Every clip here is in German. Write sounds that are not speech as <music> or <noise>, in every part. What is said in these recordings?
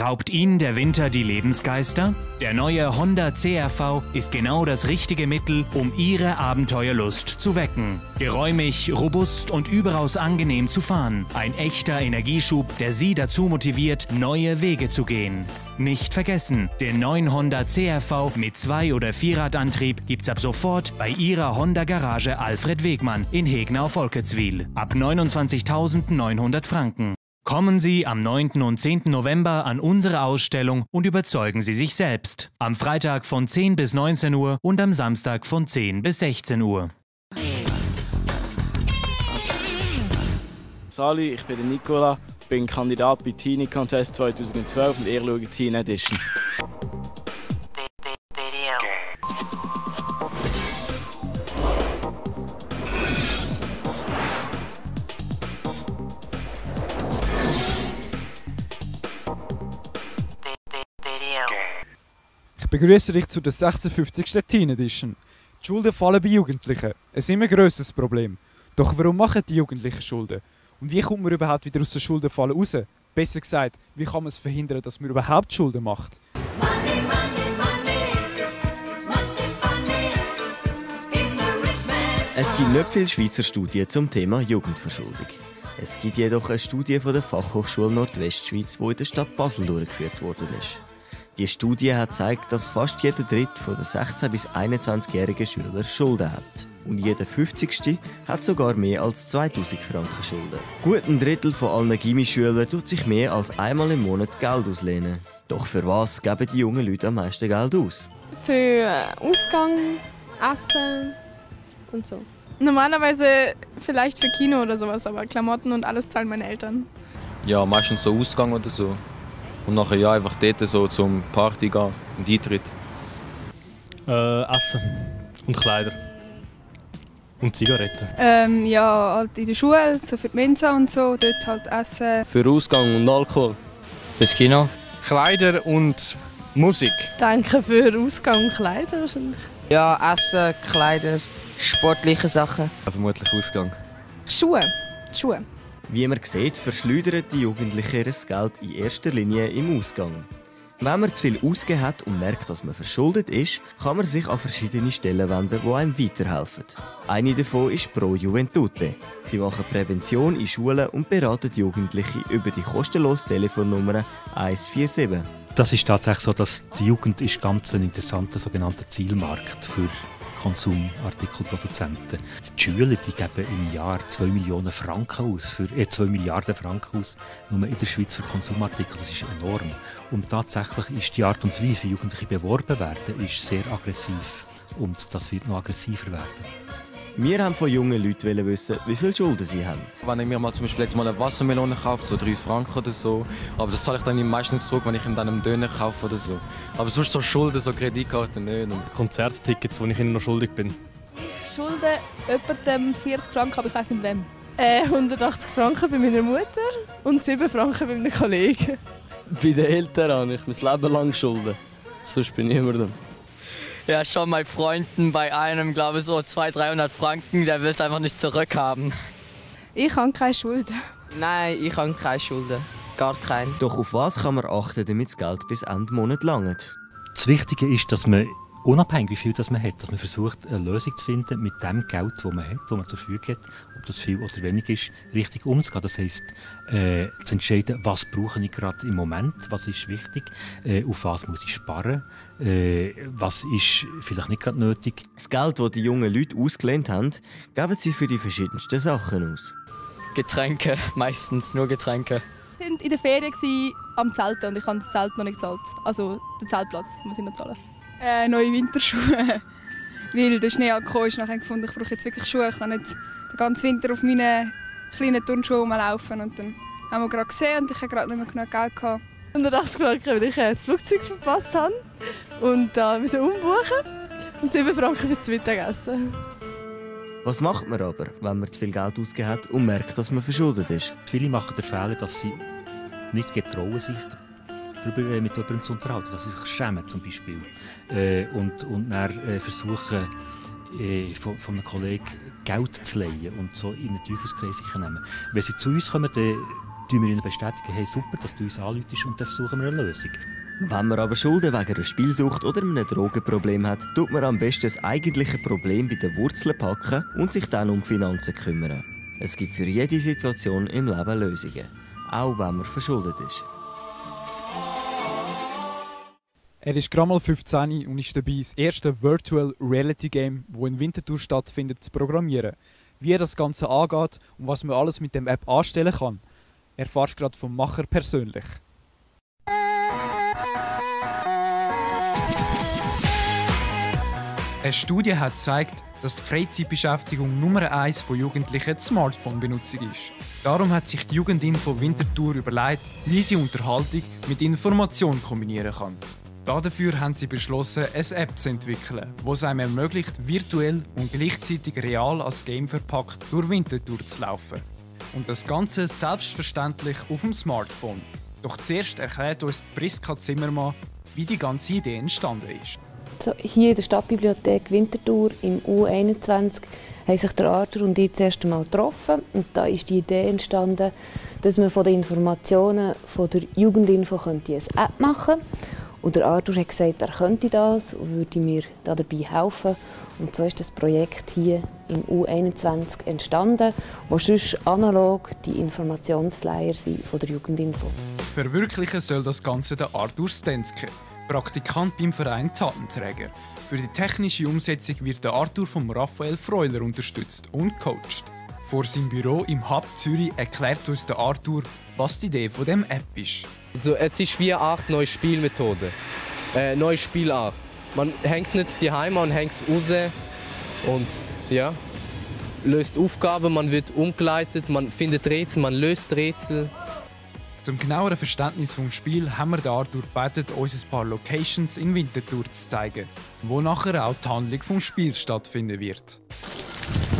Raubt Ihnen der Winter die Lebensgeister? Der neue Honda CRV ist genau das richtige Mittel, um Ihre Abenteuerlust zu wecken. Geräumig, robust und überaus angenehm zu fahren. Ein echter Energieschub, der Sie dazu motiviert, neue Wege zu gehen. Nicht vergessen, den neuen Honda CRV mit Zwei- oder Vierradantrieb gibt's ab sofort bei Ihrer Honda Garage Alfred Wegmann in Hegnau-Volkertswil. Ab 29.900 Franken. Kommen Sie am 9. und 10. November an unsere Ausstellung und überzeugen Sie sich selbst. Am Freitag von 10 bis 19 Uhr und am Samstag von 10 bis 16 Uhr. Sali, ich bin der Nicola, bin Kandidat bei Teenie Contest 2012 und ihr schaut Teen Edition. Ich begrüße dich zu der 56. Teen Edition. Die Schulden fallen bei Jugendlichen. Ein immer grösseres Problem. Doch warum machen die Jugendlichen Schulden? Und wie kommt man überhaupt wieder aus der Schuldenfalle raus? Besser gesagt, wie kann man es verhindern, dass man überhaupt Schulden macht? Money, money, money must be funny in the rich man's Es gibt nicht viele Schweizer Studien zum Thema Jugendverschuldung. Es gibt jedoch eine Studie von der Fachhochschule Nordwestschweiz, die in der Stadt Basel durchgeführt worden ist. Die Studie hat gezeigt, dass fast jeder Dritte von den 16- bis 21-jährigen Schüler Schulden hat. Und jeder 50. hat sogar mehr als 2000 Franken Schulden. Gut ein Drittel von allen Gimmischülern tut sich mehr als einmal im Monat Geld auslehnen. Doch für was geben die jungen Leute am meisten Geld aus? Für äh, Ausgang, Essen und so. Normalerweise vielleicht für Kino oder sowas, aber Klamotten und alles zahlen meine Eltern. Ja, meistens so Ausgang oder so. Und nachher ja, einfach dort so zum Party gehen und Eintritt. Äh, Essen und Kleider. Und Zigaretten. Ähm, ja, halt in der Schule, so für die Mensa und so, dort halt essen. Für Ausgang und Alkohol. Fürs Kino. Kleider und Musik. Danke für Ausgang und Kleider wahrscheinlich. Ja, Essen, Kleider, sportliche Sachen. Ja, vermutlich Ausgang. Schuhe. Schuhe. Wie man sieht, verschleudern die Jugendlichen ihr Geld in erster Linie im Ausgang. Wenn man zu viel ausgegeben hat und merkt, dass man verschuldet ist, kann man sich an verschiedene Stellen wenden, die einem weiterhelfen. Eine davon ist Pro Juventute. Sie machen Prävention in Schulen und beraten Jugendliche über die kostenlose Telefonnummer 147. Das ist tatsächlich so, dass die Jugend ist ganz ein interessanter sogenannter Zielmarkt für Konsumartikelproduzenten. Die Schüler die geben im Jahr 2 Millionen Franken aus, für, äh, 2 Milliarden Franken aus, nur in der Schweiz für Konsumartikel. Das ist enorm. Und tatsächlich ist die Art und Weise, wie Jugendliche beworben werden, ist sehr aggressiv. Und das wird noch aggressiver werden. Wir haben von jungen Leuten wissen, wie viel Schulden sie haben. Wenn ich mir mal zum Beispiel jetzt mal eine Wassermelone kaufe, so 3 Franken oder so, aber das zahle ich dann meistens zurück, wenn ich in einem Döner kaufe oder so. Aber sonst so Schulden, so Kreditkarten nicht. Und Konzerttickets, die ich ihnen noch schuldig bin. Ich schulde jemandem 40 Franken, aber ich weiß nicht wem. Äh, 180 Franken bei meiner Mutter und 7 Franken bei einem Kollegen. Bei den Eltern habe ich mein Leben lang Schulden. Sonst bin ich niemandem. Ja, schon bei Freunden bei einem, glaube ich, so 200, 300 Franken, der will es einfach nicht zurückhaben. Ich habe keine Schulden. Nein, ich habe keine Schulden. Gar keine. Doch auf was kann man achten, damit das Geld bis Ende Monat langt? Das Wichtige ist, dass man unabhängig wie viel das man hat, dass man versucht, eine Lösung zu finden mit dem Geld, das man hat, das man zur Verfügung hat, ob das viel oder wenig ist, richtig umzugehen. Das heisst, äh, zu entscheiden, was brauche ich gerade im Moment, was ist wichtig, äh, auf was muss ich sparen, äh, was ist vielleicht nicht gerade nötig. Das Geld, das die jungen Leute ausgelehnt haben, geben sie für die verschiedensten Sachen aus. Getränke, <laughs> meistens nur Getränke. Wir waren in der Ferien am Zelten und ich habe das Zelt noch nicht gezahlt. Also den Zeltplatz muss ich noch zahlen. Äh, neue Winterschuhe. <laughs> Weil der Schnee gekommen ist, ich gefunden, ich brauche jetzt wirklich Schuhe. Ich kann nicht den ganzen Winter auf meinen kleinen Turnschuhen rumlaufen. Und dann haben wir gerade gesehen und ich hatte gerade nicht mehr genug Geld. Gehabt. 180 Franken, weil ich äh, das Flugzeug verpasst habe und da müssen umbuchen und 7 Franken fürs Mittagessen. Was macht man aber, wenn man zu viel Geld ausgegeben hat und merkt, dass man verschuldet ist? Viele machen den Fehler, dass sie nicht getrauen, sich darüber äh, mit jemandem zu unterhalten, dass sie sich schämen zum Beispiel. Äh, und, und dann äh, versuchen, äh, von, von einem Kollegen Geld zu leihen und so in den Teufelskreis nehmen. Wenn sie zu uns kommen, dann tun wir ihnen bestätigen, hey super, dass du uns anläutest und dann suchen wir eine Lösung. Wenn man aber Schulden wegen einer Spielsucht oder einem Drogenproblem hat, tut man am besten das eigentliche Problem bei den Wurzeln packen und sich dann um Finanzen kümmern. Es gibt für jede Situation im Leben Lösungen, auch wenn man verschuldet ist. Er ist gerade mal 15 und ist dabei, das erste Virtual Reality Game, das in Winterthur stattfindet, zu programmieren. Wie er das Ganze angeht und was man alles mit dem App anstellen kann, erfährst du gerade vom Macher persönlich. Eine Studie hat gezeigt, dass die Freizeitbeschäftigung Nummer 1 von Jugendlichen die Smartphone-Benutzung ist. Darum hat sich die Jugendinfo Winterthur überlegt, wie sie Unterhaltung mit Information kombinieren kann. Dafür haben sie beschlossen, eine App zu entwickeln, die es einem ermöglicht, virtuell und gleichzeitig real als Game verpackt durch Winterthur zu laufen. Und das Ganze selbstverständlich auf dem Smartphone. Doch zuerst erklärt uns Priska Zimmermann, wie die ganze Idee entstanden ist. So, hier in der Stadtbibliothek Winterthur im U21 haben sich der Arthur und ich das erste Mal getroffen. Und da ist die Idee entstanden, dass man von den Informationen von der Jugendinfo eine App machen könnte. Und der Arthur hat gesagt, er könnte das und würde mir da dabei helfen. Und so ist das Projekt hier im U21 entstanden, wo sonst analog die Informationsflyer sind von der Jugendinfo. Verwirklichen soll das Ganze der Arthur Stenske, Praktikant beim Verein Tatenträger. Für die technische Umsetzung wird der Arthur von Raphael Freuler unterstützt und coacht. Vor seinem Büro im Hub Zürich erklärt uns der Arthur, was die Idee von dem App ist. Also, es ist wie eine Art neue Spielmethode, äh, neue Spielart. Man hängt nicht die Heime und hängt es raus und ja, löst Aufgaben, man wird umgeleitet, man findet Rätsel, man löst Rätsel. Zum genaueren Verständnis vom Spiel haben wir den Arthur gebeten, uns ein paar Locations in Winterthur zu zeigen, wo nachher auch die Handlung vom Spiel stattfinden wird.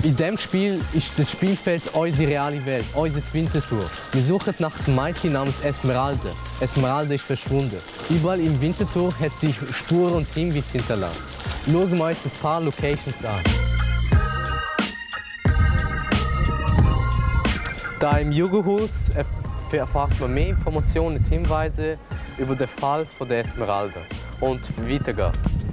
In diesem Spiel ist das Spielfeld unsere reale Welt, unser Winterthur. Wir suchen nach einem Mädchen namens Esmeralda. Esmeralda ist verschwunden. Überall im Winterthur hat sich Spuren und Hinweise hinterlassen. Schauen wir uns ein paar Locations an. Da im Jugendhaus erfahrt man mehr Informationen und Hinweise über den Fall von der Esmeralda. Und weiter geht's.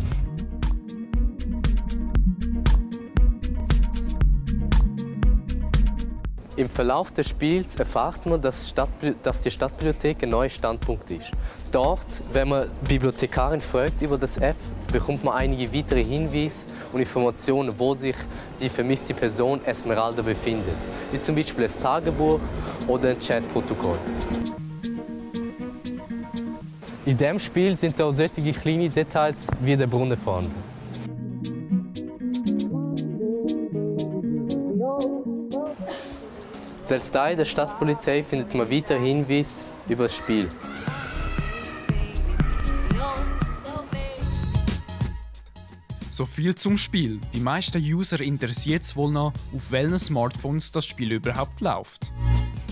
Im Verlauf des Spiels erfahrt man, dass, Stadtbibli- dass die Stadtbibliothek ein neuer Standpunkt ist. Dort, wenn man Bibliothekarin fragt über das App, bekommt man einige weitere Hinweise und Informationen, wo sich die vermisste Person Esmeralda befindet. Wie zum Beispiel ein Tagebuch oder ein Chatprotokoll. In diesem Spiel sind auch solche kleine Details wie der Brunnen vorhanden. Selbst da in der Stadtpolizei findet man weitere Hinweise über das Spiel. So viel zum Spiel. Die meisten User interessiert es wohl noch, auf welchen Smartphones das Spiel überhaupt läuft.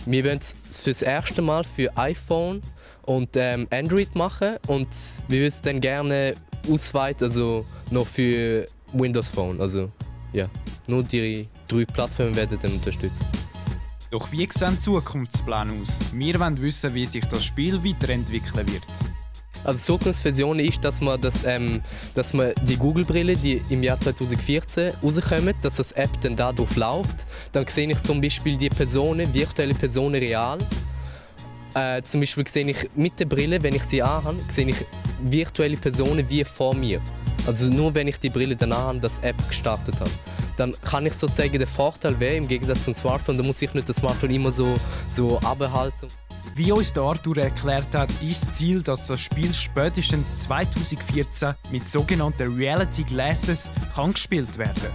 Wir wollen es für das erste Mal für iPhone und ähm, Android machen und wir würden es dann gerne ausweiten, also noch für Windows Phone. Also ja, nur die drei Plattformen werden dann unterstützt. Doch wie sehen die Zukunftspläne aus? Wir wollen wissen, wie sich das Spiel weiterentwickeln wird. Also Zukunftsversion ist, dass man, das, ähm, dass man die Google-Brille, die im Jahr 2014 rauskommen, dass das App dann darauf läuft. Dann sehe ich zum Beispiel die Personen, virtuelle Personen real. Äh, zum Beispiel sehe ich mit der Brille, wenn ich sie anhabe, sehe ich virtuelle Personen wie vor mir. Also nur wenn ich die Brille danach habe, das App gestartet habe. Dann kann ich sozusagen den Vorteil wäre, im Gegensatz zum Smartphone, da muss ich nicht das Smartphone immer so, so abhalten. Wie uns der Arthur erklärt hat, ist das Ziel, dass das Spiel spätestens 2014 mit sogenannten Reality Glasses kann gespielt werden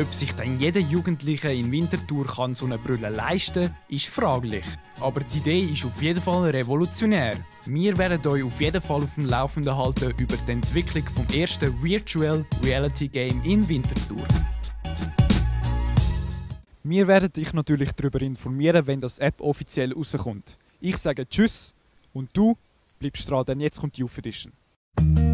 Ob sich dann jeder Jugendliche in Winterthur kann so eine Brille leisten ist fraglich. Aber die Idee ist auf jeden Fall revolutionär. Wir werden euch auf jeden Fall auf dem Laufenden halten über die Entwicklung vom ersten Virtual Reality Game in Winterthur. Wir werden dich natürlich darüber informieren, wenn das App offiziell rauskommt. Ich sage Tschüss und du bleibst dran, denn jetzt kommt die Youth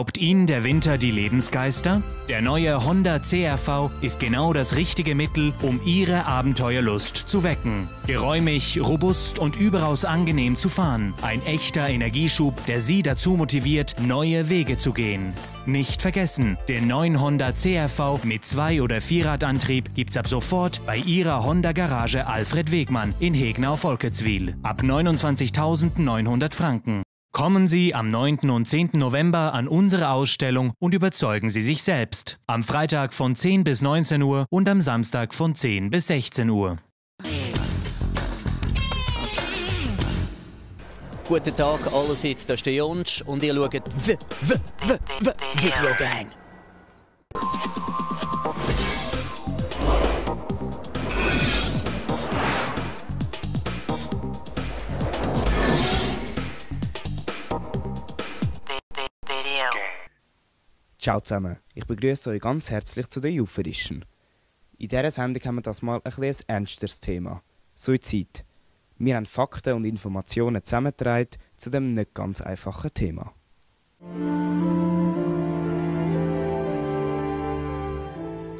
Raubt Ihnen der Winter die Lebensgeister? Der neue Honda CRV ist genau das richtige Mittel, um Ihre Abenteuerlust zu wecken. Geräumig, robust und überaus angenehm zu fahren. Ein echter Energieschub, der Sie dazu motiviert, neue Wege zu gehen. Nicht vergessen, den neuen Honda CRV mit Zwei- oder Vierradantrieb gibt's ab sofort bei Ihrer Honda Garage Alfred Wegmann in Hegnau-Volketswil. Ab 29.900 Franken. Kommen Sie am 9. und 10. November an unsere Ausstellung und überzeugen Sie sich selbst. Am Freitag von 10 bis 19 Uhr und am Samstag von 10 bis 16 Uhr. Guten Tag allerseits, das ist der Jonsch und ihr schaut w w w w Videogang. Ciao zusammen, ich begrüße euch ganz herzlich zu Youth Edition. In dieser Sendung haben wir das mal ein, ein ernsteres Thema: Suizid. Wir haben Fakten und Informationen zusammengetragen zu dem nicht ganz einfachen Thema.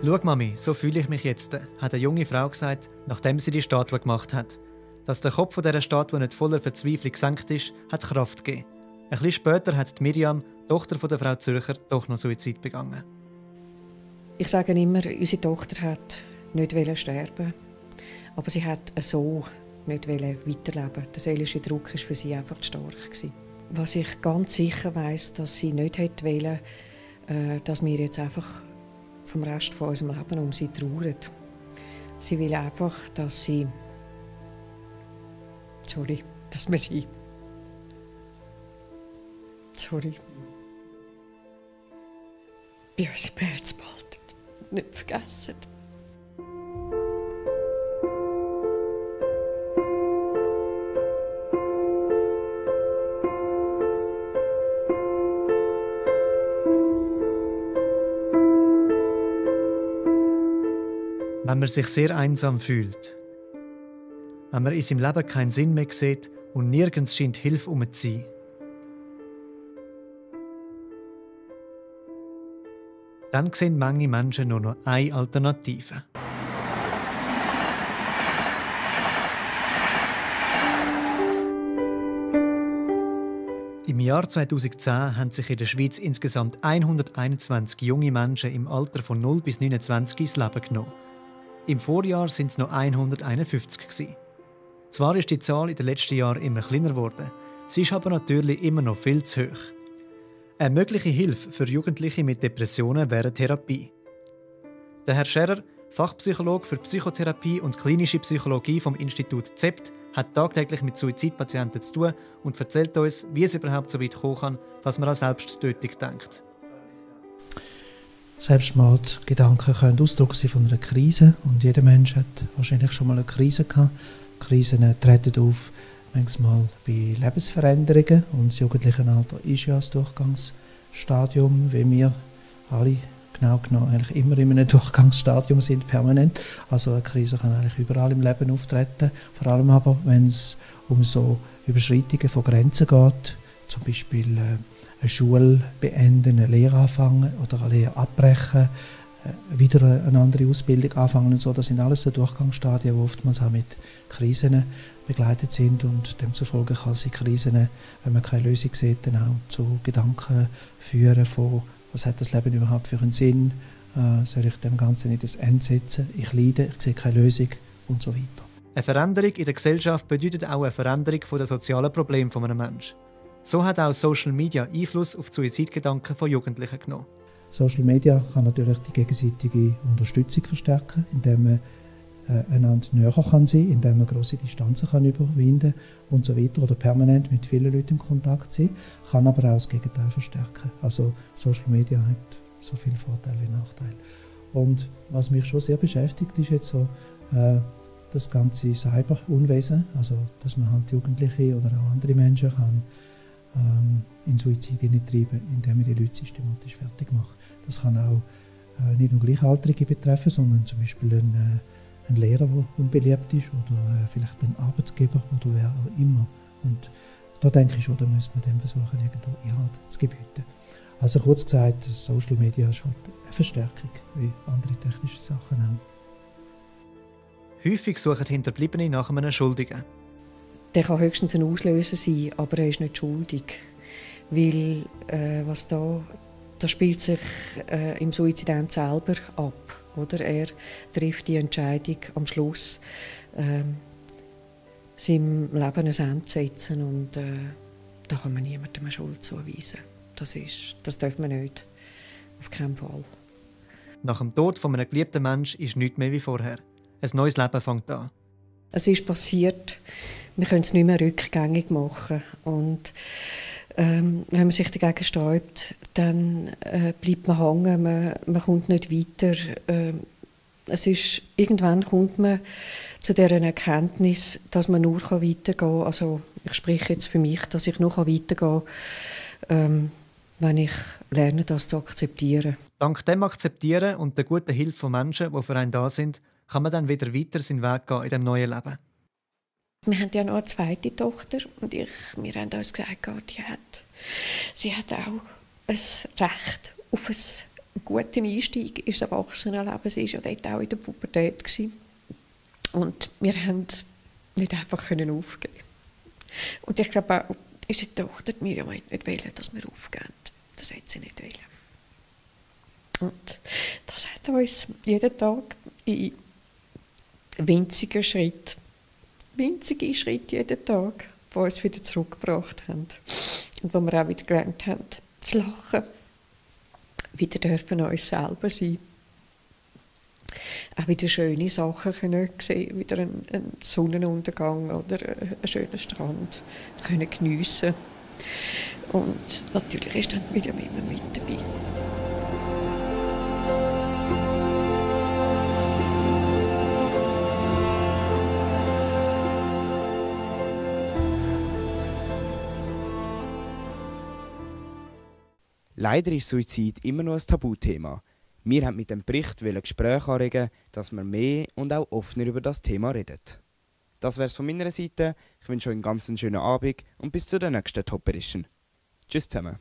Schau, Mami, so fühle ich mich jetzt, hat eine junge Frau gesagt, nachdem sie die Statue gemacht hat. Dass der Kopf dieser Statue nicht voller Verzweiflung gesenkt ist, hat Kraft gegeben. Ein bisschen später hat Miriam, Tochter von der Frau Zürcher, doch noch Suizid begangen. Ich sage immer, unsere Tochter hat nicht sterben, aber sie hat so nicht weiterleben. Der seelische Druck ist für sie einfach zu stark. Was ich ganz sicher weiß, dass sie nicht hätte wollen, äh, dass wir jetzt einfach vom Rest von unserem Leben um sie trauern. Sie will einfach, dass sie, sorry, dass wir sie, sorry, im Herz behalten, nicht vergessen. Wenn man sich sehr einsam fühlt, wenn man in seinem Leben keinen Sinn mehr sieht und nirgends scheint Hilfe um zu sein, dann sehen manche Menschen nur noch eine Alternative. Im Jahr 2010 haben sich in der Schweiz insgesamt 121 junge Menschen im Alter von 0 bis 29 ins Leben genommen. Im Vorjahr sind es noch 151 gewesen. Zwar ist die Zahl in den letzten Jahren immer kleiner geworden, sie ist aber natürlich immer noch viel zu hoch. Eine mögliche Hilfe für Jugendliche mit Depressionen wäre Therapie. Der Herr Scherer, Fachpsychologe für Psychotherapie und klinische Psychologie vom Institut ZEPT, hat tagtäglich mit Suizidpatienten zu tun und erzählt uns, wie es überhaupt so weit kommen kann, dass man an Selbsttötung denkt. Selbstmordgedanken können Ausdruck sein von einer Krise und jeder Mensch hat wahrscheinlich schon mal eine Krise gehabt. Krisen treten auf manchmal bei Lebensveränderungen und das Jugendlichenalter ist ja das Durchgangsstadium, wie wir alle genau genommen eigentlich immer in einem <laughs> Durchgangsstadium sind, permanent. Also eine Krise kann eigentlich überall im Leben auftreten, vor allem aber, wenn es um so Überschreitungen von Grenzen geht, zum Beispiel äh, eine Schule beenden, eine Lehre anfangen oder eine Lehre abbrechen, wieder eine andere Ausbildung anfangen und so. Das sind alles so Durchgangsstadien, die oftmals auch mit Krisen begleitet sind und demzufolge kann sie Krisen, wenn man keine Lösung sieht, dann auch zu Gedanken führen von, was hat das Leben überhaupt für einen Sinn, äh, soll ich dem Ganzen nicht das Ende setzen, ich leide, ich sehe keine Lösung und so weiter. Eine Veränderung in der Gesellschaft bedeutet auch eine Veränderung der sozialen Probleme eines Menschen. So hat auch Social Media Einfluss auf die Suizidgedanken von Jugendlichen genommen. Social Media kann natürlich die gegenseitige Unterstützung verstärken, indem man äh, einander näher kann sein, indem man große Distanzen kann überwinden und so weiter oder permanent mit vielen Leuten in Kontakt sein, kann aber auch das Gegenteil verstärken. Also Social Media hat so viele Vorteile wie Nachteile. Und was mich schon sehr beschäftigt, ist jetzt so äh, das ganze Cyberunwesen, also dass man halt Jugendliche oder auch andere Menschen kann ähm, in Suizid treiben, indem man die Leute systematisch fertig macht. Das kann auch äh, nicht nur Gleichaltrige betreffen, sondern zum Beispiel einen, äh, Lehrer, der unbeliebt ist oder äh, vielleicht einen Arbeitgeber oder wer auch immer. Und da denke ich schon, da müssen wir dem versuchen, irgendwo Einhalt zu gebieten. Also kurz gesagt, Social Media ist halt eine Verstärkung, wie andere technische Sachen auch. Häufig suchen Hinterbliebene nach einem Schuldigen. Der kann höchstens ein Auslöser sein, aber er ist nicht schuldig. Weil äh, was da, das spielt sich äh, im Suizident selber ab. Oder? Er trifft die Entscheidung am Schluss, ähm, seinem Leben ein Ende zu setzen. Und äh, da kann man niemandem eine Schuld zuweisen. Das, ist, das darf man nicht. Auf keinen Fall. Nach dem Tod von einem geliebten Menschen ist nichts mehr wie vorher. Ein neues Leben fängt an. Es ist passiert, wir können es nicht mehr rückgängig machen. Und ähm, wenn man sich dagegen sträubt, dann äh, bleibt man hängen, man, man kommt nicht weiter. Ähm, es ist, irgendwann kommt man zu der Erkenntnis, dass man nur weitergehen kann. Also ich spreche jetzt für mich, dass ich nur weitergehen kann, ähm, wenn ich lerne, das zu akzeptieren. Dank dem Akzeptieren und der guten Hilfe von Menschen, die für einen da sind, kann man dann wieder weiter seinen Weg gehen in dem neuen Leben. Wir haben ja noch eine zweite Tochter und ich, wir haben uns gesagt, die hat, sie hat auch ein Recht auf einen guten Einstieg ins Erwachsenenleben. Sie war ja dort auch in der Pubertät. Gewesen. Und wir haben nicht einfach können aufgeben Und ich glaube auch, unsere Tochter hat Miriam hat nicht wollen, dass wir aufgeben. Das hat sie nicht wollen. Und das hat uns jeden Tag in winzigen Schritten, winzige Schritte jeden Tag, die uns wieder zurückgebracht haben. Und wo wir auch wieder gelernt haben, zu lachen. Wieder dürfen uns selber sein. Auch wieder schöne Sachen können sehen, wieder einen, Sonnenuntergang oder einen schönen Strand können geniessen. Und natürlich ist dann Miriam immer mit dabei. Leider ist Suizid immer noch ein Tabuthema. Wir haben mit dem Bericht ein Gespräch anregen, dass wir mehr und auch offener über das Thema reden. Das wär's von meiner Seite. Ich wünsche euch einen ganz schönen Abend und bis zu der nächsten Top Edition. Tschüss zusammen.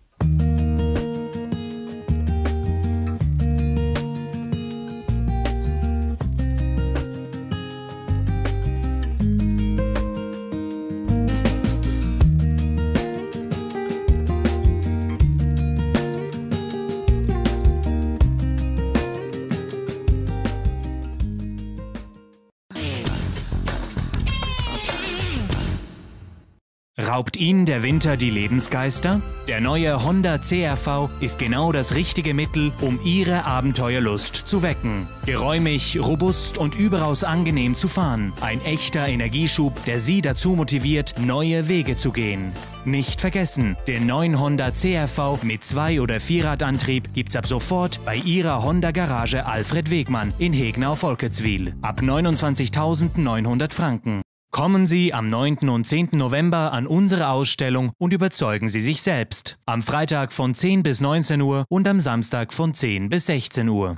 Raubt Ihnen der Winter die Lebensgeister? Der neue Honda CRV ist genau das richtige Mittel, um Ihre Abenteuerlust zu wecken. Geräumig, robust und überaus angenehm zu fahren. Ein echter Energieschub, der Sie dazu motiviert, neue Wege zu gehen. Nicht vergessen, den neuen Honda CRV mit Zwei- oder Vierradantrieb gibt's ab sofort bei Ihrer Honda Garage Alfred Wegmann in Hegnau-Volketswil. Ab 29.900 Franken. Kommen Sie am 9. und 10. November an unsere Ausstellung und überzeugen Sie sich selbst. Am Freitag von 10 bis 19 Uhr und am Samstag von 10 bis 16 Uhr.